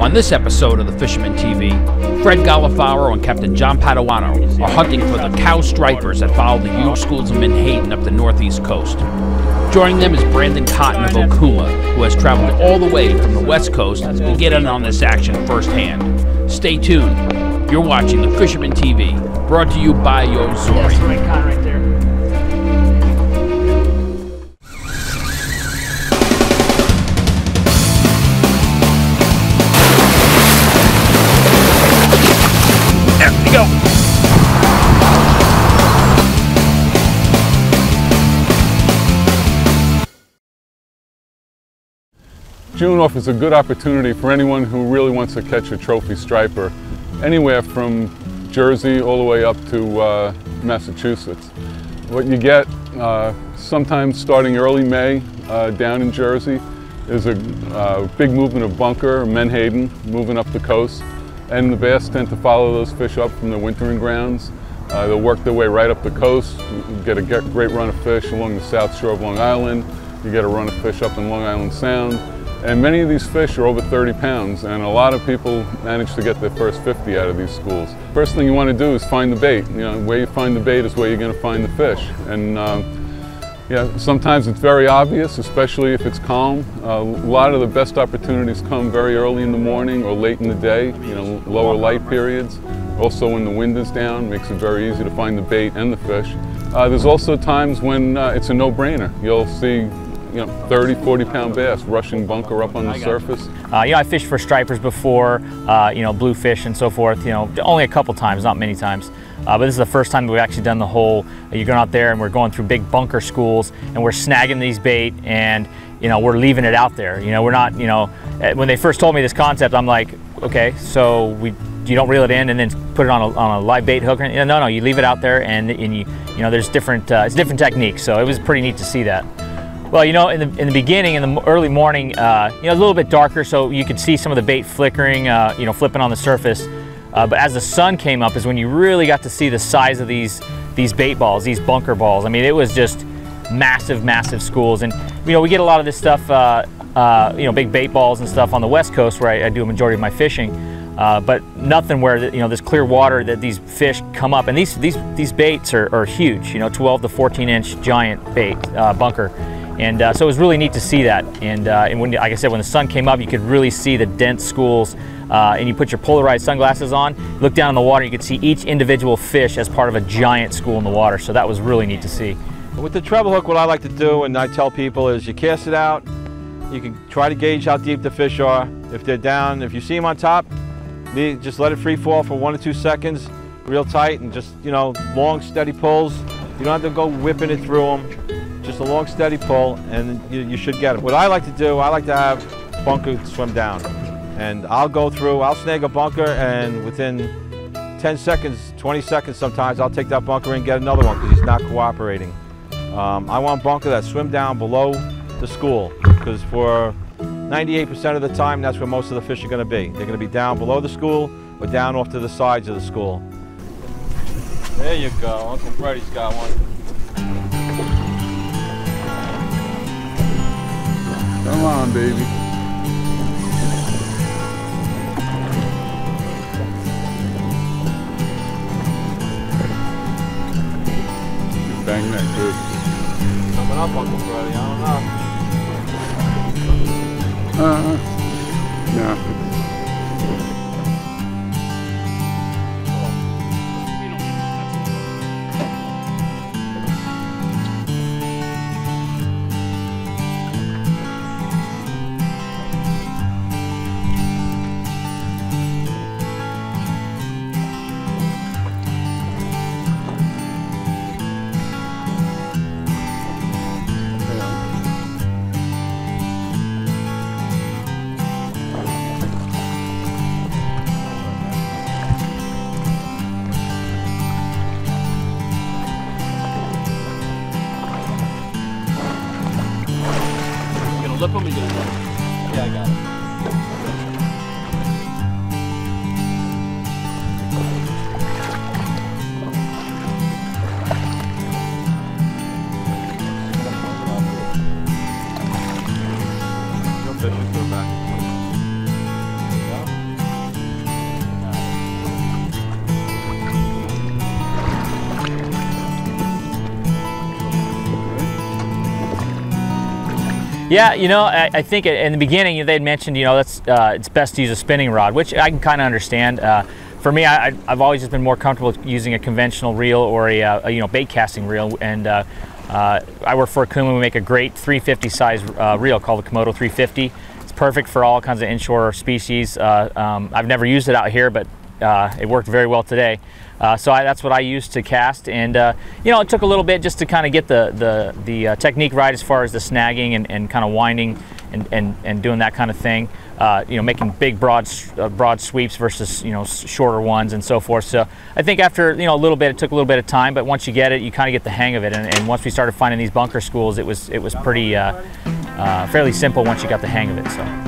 On this episode of the Fisherman TV, Fred Golofaro and Captain John Paduano are hunting for the cow stripers that follow the huge schools of Menhaden up the northeast coast. Joining them is Brandon Cotton of Okuma, who has traveled all the way from the west coast to get in on this action firsthand. Stay tuned. You're watching the Fisherman TV, brought to you by Yo-Zuri. June offers a good opportunity for anyone who really wants to catch a trophy striper, anywhere from Jersey all the way up to uh, Massachusetts. What you get, uh, sometimes starting early May uh, down in Jersey, is a uh, big movement of bunker, or menhaden, moving up the coast. And the bass tend to follow those fish up from the wintering grounds. Uh, they'll work their way right up the coast, get a great run of fish along the south shore of Long Island, you get a run of fish up in Long Island Sound, and many of these fish are over 30 pounds, and a lot of people manage to get their first 50 out of these schools. First thing you want to do is find the bait. You know, where you find the bait is where you're going to find the fish. And um, yeah, sometimes it's very obvious, especially if it's calm. Uh, a lot of the best opportunities come very early in the morning or late in the day, you know, lower light periods. Also when the wind is down, makes it very easy to find the bait and the fish. Uh, there's also times when uh, it's a no-brainer. You'll see you know, 30, 40 pound bass rushing bunker up on the surface. Uh, you know, I fished for stripers before, uh, you know, bluefish and so forth, you know, only a couple times, not many times. Uh, but this is the first time we've actually done the whole, you're going out there and we're going through big bunker schools and we're snagging these bait and, you know, we're leaving it out there. You know, we're not, you know, eh, when they first told me this concept, I'm like, okay, so we, you don't reel it in and then put it on a, on a live bait hook. No, no, you leave it out there and, and you, you know, there's different, uh, it's different techniques. So it was pretty neat to see that. Well, you know, in the, in the beginning, in the early morning, uh, you know, a little bit darker, so you could see some of the bait flickering, uh, you know, flipping on the surface. Uh, but as the sun came up is when you really got to see the size of these, these bait balls, these bunker balls. I mean, it was just massive, massive schools. And, you know, we get a lot of this stuff, uh, uh, you know, big bait balls and stuff on the West Coast where I, I do a majority of my fishing. Uh, but nothing where you know this clear water that these fish come up and these these these baits are, are huge you know 12 to 14 inch giant bait bunker and uh, so it was really neat to see that and, uh, and when like I said when the sun came up you could really see the dense schools uh, and you put your polarized sunglasses on look down in the water you could see each individual fish as part of a giant school in the water so that was really neat to see With the treble hook, what I like to do, and I tell people, is you cast it out. You can try to gauge how deep the fish are. If they're down, if you see them on top, just let it free fall for one or two seconds, real tight, and just you know long steady pulls. You don't have to go whipping it through them. Just a long steady pull, and you, you should get it. What I like to do, I like to have bunker swim down, and I'll go through. I'll snag a bunker, and within 10 seconds, 20 seconds sometimes, I'll take that bunker and get another one because he's not cooperating. Um, I want bunker that swim down below the school because for 98% of the time, that's where most of the fish are going to be. They're going to be down below the school or down off to the sides of the school. There you go. Uncle Freddie's got one. Come on, baby. Bang that good. Coming up, Uncle Freddie. I don't know. Uh, yeah. You gonna lip them or you gonna lip 'em? Yeah, I got it. Fishing, go back. Yeah, you know, I, I think in the beginning they had mentioned, you know, that's uh, it's best to use a spinning rod, which I can kind of understand. Uh, for me, I, have always just been more comfortable using a conventional reel or a, uh, a you know bait casting reel, and uh, uh, I work for Okuma. We make a great 350 size uh, reel called the Komodo 350. It's perfect for all kinds of inshore species. Um, I've never used it out here, but it worked very well today. Uh, so I, that's what I used to cast, and uh, you know it took a little bit just to kind of get the the, the uh, technique right as far as the snagging and, and kind of winding and, and, and doing that kind of thing. Uh, you know, making big broad uh, broad sweeps versus you know shorter ones and so forth. So I think after you know a little bit, it took a little bit of time, but once you get it, you kind of get the hang of it. And, and, once we started finding these bunker schools, it was it was pretty uh, fairly simple once you got the hang of it. So.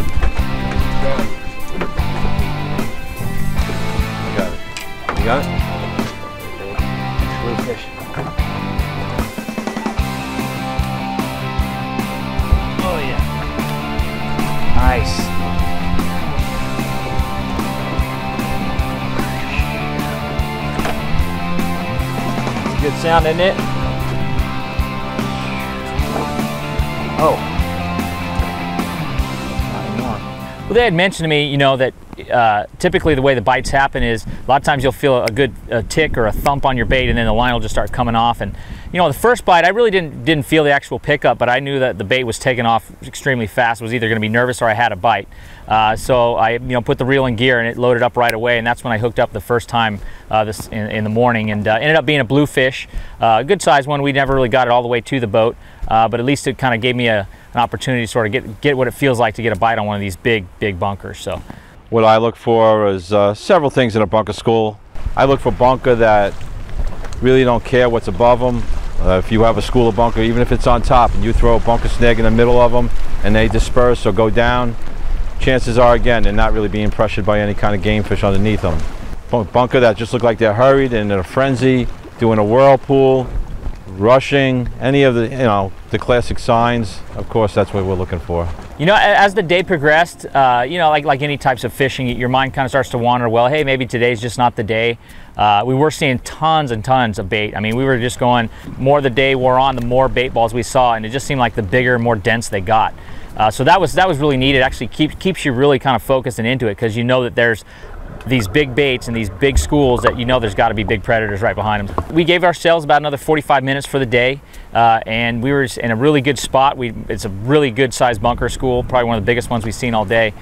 Oh. Well, they had mentioned to me, you know, that uh, typically the way the bites happen is a lot of times you'll feel a good a tick or a thump on your bait and then the line will just start coming off. And, you know, the first bite, I really didn't, didn't feel the actual pickup, but I knew that the bait was taking off extremely fast. I was either going to be nervous or I had a bite. Uh, so I, you know, put the reel in gear and it loaded up right away, and that's when I hooked up the first time uh, this in, in, the morning, and uh, ended up being a bluefish, uh, a good sized one. We never really got it all the way to the boat, uh, but at least it kind of gave me a, an opportunity to sort of get get what it feels like to get a bite on one of these big, big bunkers. So, what I look for is uh, several things in a bunker school. I look for bunker that really don't care what's above them. Uh, if you have a school of bunker, even if it's on top, and you throw a bunker snag in the middle of them, and they disperse or go down, chances are, again, they're not really being pressured by any kind of game fish underneath them. Bunker that just look like they're hurried and in a frenzy, doing a whirlpool, rushing, any of the, you know, the classic signs, of course, that's what we're looking for. You know, as the day progressed, uh, you know, like, like any types of fishing, your mind kind of starts to wander, well, hey, maybe today's just not the day. Uh, we were seeing tons and tons of bait. I mean, we were just going, more the day wore on, the more bait balls we saw, and it just seemed like the bigger, more dense they got. Uh, so that was that was really neat. It actually keeps keeps you really kind of focused and into it because you know that there's these big baits and these big schools that you know there's got to be big predators right behind them. We gave ourselves about another 45 minutes for the day, uh, and we were in a really good spot. We it's a really good sized bunker school, probably one of the biggest ones we've seen all day.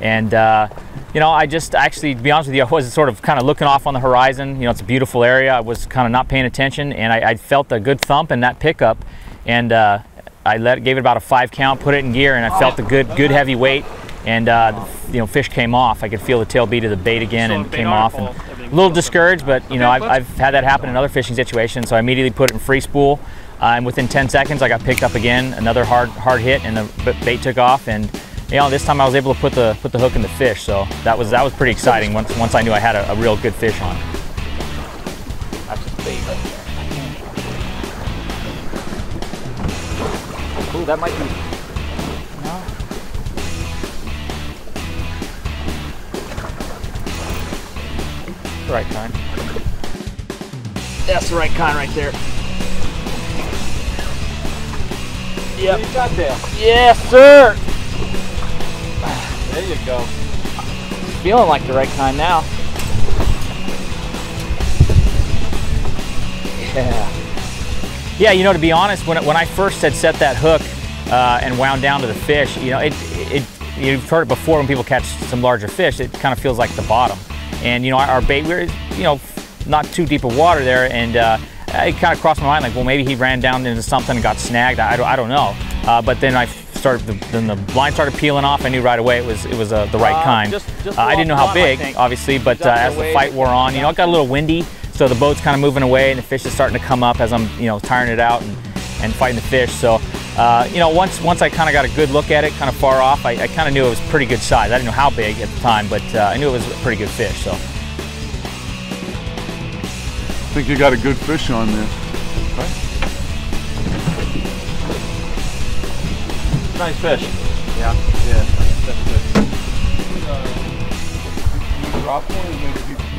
And uh, you know, I just actually, to be honest with you, I was sort of kind of looking off on the horizon. You know, it's a beautiful area. I was kind of not paying attention, and I, I felt a good thump in that pickup, and uh, I let gave it about a five count, put it in gear, and I felt a good, good heavy weight. And uh, you know, fish came off. I could feel the tail beat of the bait again, and came off. And a little discouraged, but you know, I've, I've, had that happen in other fishing situations. So I immediately put it in free spool, uh, and within 10 seconds, I got picked up again. Another hard, hard hit, and the bait took off. And you know, this time I was able to put the put the hook in the fish. So that was that was pretty exciting once once I knew I had a, a real good fish on. That's just bait right. Ooh, that might be. The right kind. That's the right kind right there. Yep. You got there? Yes, sir. There you go. Feeling like the right kind now. Yeah. Yeah, you know, to be honest, when, when I first had set that hook uh, and wound down to the fish, you know, it, it, you've heard it before when people catch some larger fish, it kind of feels like the bottom. And, you know, our, our bait, we are you know, not too deep of water there, and uh, it kind of crossed my mind, like, well, maybe he ran down into something and got snagged. I don't, I don't know. Uh, but then I started, the, then the line started peeling off. I knew right away it was it was uh, the right uh, kind. Just, just uh, I didn't know how big, obviously, but uh, as the fight wore on, you know, it got a little windy. So the boat's kind of moving away and the fish is starting to come up as I'm, you know, tiring it out and, and fighting the fish. So uh, you know, once once I kind of got a good look at it, kind of far off, I, I kind of knew it was pretty good size. I didn't know how big at the time, but uh, I knew it was a pretty good fish. So. I think you got a good fish on there. Nice fish. Yeah. Yeah.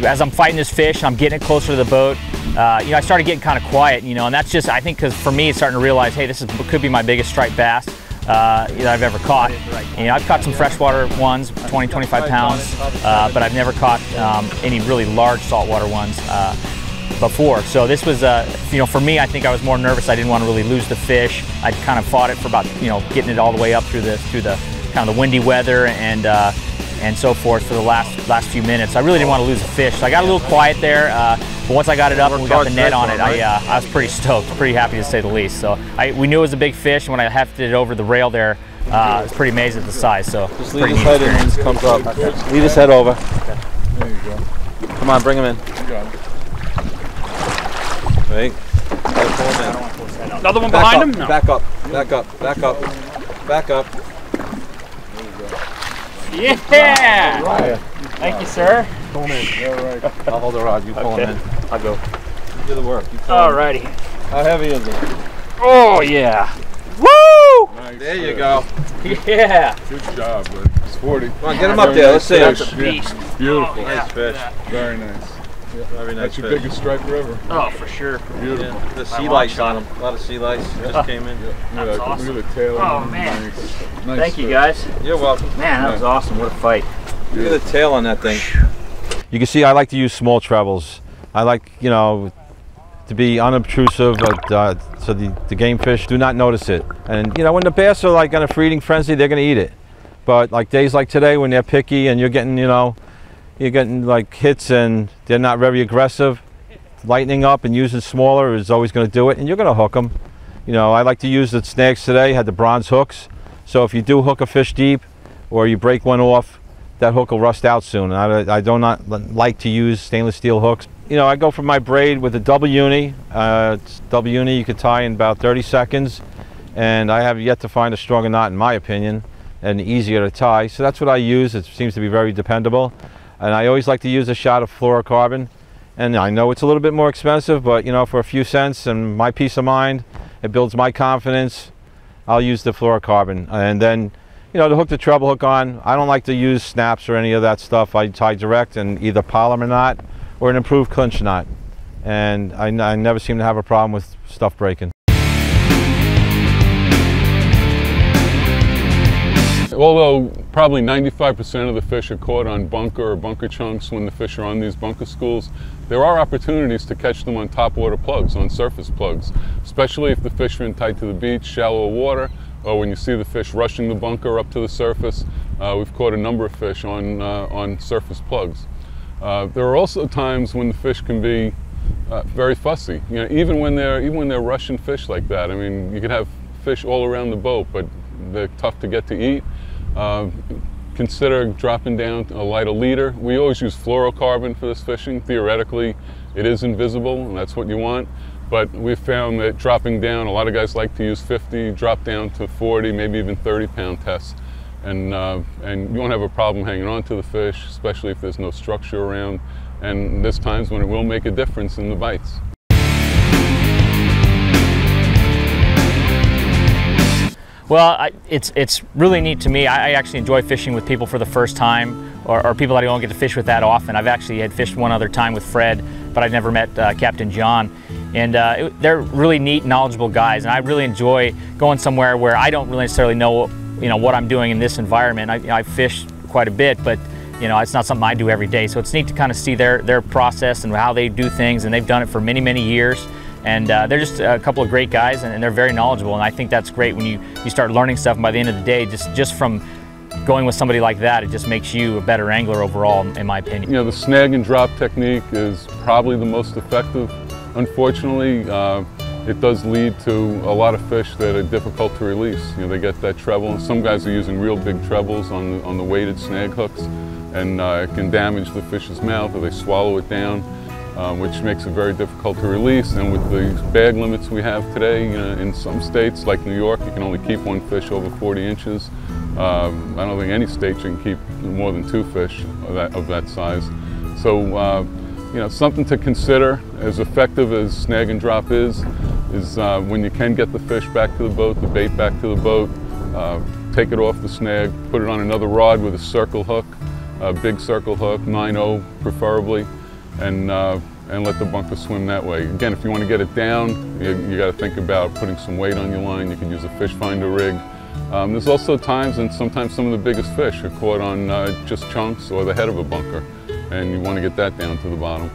As I'm fighting this fish, I'm getting it closer to the boat. Uh, you know, I started getting kind of quiet, you know, and that's just, I think, because for me, it's starting to realize, hey, this is, could be my biggest striped bass uh, that I've ever caught. You know, I've caught some freshwater ones, 20, 25 pounds, uh, but I've never caught um, any really large saltwater ones uh, before. So this was, uh, you know, for me, I think I was more nervous. I didn't want to really lose the fish. I'd kind of fought it for about, you know, getting it all the way up through the through the kind of the windy weather and uh, and so forth for the last last few minutes. I really didn't want to lose the fish, so I got a little quiet there. But once I got it up and we got the net on it, I, uh, I was pretty stoked, pretty happy to say the least. So I, we knew it was a big fish, and when I hefted it over the rail there, uh, it was pretty amazing at the size. So Just leave pretty his neat head in when experience. comes up. Lead his head over. Okay. There you go. Come on, bring him in. You got it. Wait. Gotta him in. Another one Back behind up, him? No. Back up, back up, back up, back up. Yeah! Thank you, sir. All right. I'll hold the rod, you pull him in. I'll go. You do the work. You pull him. Alrighty. How heavy is it? Oh yeah. Woo! Nice There you go. Yeah. Good job, bud. It's 40. Come on, get him up there, let's see Nice him. fish. Beautiful. Oh, nice fish. Very nice. Very nice That's your fish. biggest striper ever. Oh, for sure. Beautiful. Yeah, the sea long lights on him. A lot of sea lice just came in. Look at That's that. awesome. Look at the tail. Oh, man. Nice. Nice Thank you, guys. You're welcome. Man, that was awesome. What a fight. Look at the tail on that thing. You can see I like to use small trebles. I like, you know, to be unobtrusive, but, uh, so the, the game fish do not notice it. And, you know, when the bass are like on a feeding frenzy, they're going to eat it. But like days like today when they're picky and you're getting, you know, you're getting like hits and they're not very aggressive, lightening up and using smaller is always going to do it and you're going to hook them. You know, I like to use the snags today, had the bronze hooks. So if you do hook a fish deep or you break one off, that hook will rust out soon. I, I do not like to use stainless steel hooks. You know, I go for my braid with a double uni. Uh, double uni you could tie in about 30 seconds. And I have yet to find a stronger knot in my opinion and easier to tie. So that's what I use. It seems to be very dependable. And I always like to use a shot of fluorocarbon. And I know it's a little bit more expensive, but you know, for a few cents and my peace of mind, it builds my confidence. I'll use the fluorocarbon. And then, you know, to hook the treble hook on, I don't like to use snaps or any of that stuff. I tie direct and either Palomar knot or an improved clinch knot. And I never seem to have a problem with stuff breaking. Although probably 95% of the fish are caught on bunker or bunker chunks when the fish are on these bunker schools, there are opportunities to catch them on topwater plugs, on surface plugs, especially if the fish are in tight to the beach, shallow water, when you see the fish rushing the bunker up to the surface. Uh, we've caught a number of fish on, uh, on surface plugs. Uh, there are also times when the fish can be very fussy. You know, even when they're even when they're rushing fish like that. I mean, you could have fish all around the boat, but they're tough to get to eat. Uh, consider dropping down a light a leader. We always use fluorocarbon for this fishing. Theoretically, it is invisible, and that's what you want. But we've found that dropping down, a lot of guys like to use 50, drop down to 40, maybe even 30 pound tests. And, uh, and you won't have a problem hanging on to the fish, especially if there's no structure around. And there's times when it will make a difference in the bites. Well, I, it's it's really neat to me. I, I actually enjoy fishing with people for the first time, or, or people that I don't get to fish with that often. I've actually had fished one other time with Fred, but I've never met uh, Captain John. And uh, they're really neat, knowledgeable guys, and I really enjoy going somewhere where I don't really necessarily know, you know, what I'm doing in this environment. I, I fish quite a bit, but you know, it's not something I do every day. So it's neat to kind of see their their process and how they do things, and they've done it for many many years. And uh, they're just a couple of great guys, and, and they're very knowledgeable. And I think that's great when you you start learning stuff. And by the end of the day, just just from going with somebody like that, it just makes you a better angler overall, in my opinion. You know, the snag and drop technique is probably the most effective. Unfortunately, uh, it does lead to a lot of fish that are difficult to release. You know, they get that treble. and Some guys are using real big trebles on the, on the weighted snag hooks, and uh, it can damage the fish's mouth or they swallow it down. uh, which makes it very difficult to release. And with the bag limits we have today, you know, in some states like New York, you can only keep one fish over 40 inches. Um, I don't think any state can keep more than two fish of that, of that size. So, uh, you know, something to consider. As effective as snag and drop is, is uh, when you can get the fish back to the boat, the bait back to the boat, uh, take it off the snag, put it on another rod with a circle hook, a big circle hook, 9-0 preferably, and, uh, and let the bunker swim that way. Again, if you want to get it down, you, you got to think about putting some weight on your line. You can use a fish finder rig. Um, there's also times, and sometimes some of the biggest fish are caught on uh, just chunks or the head of a bunker, and you want to get that down to the bottom.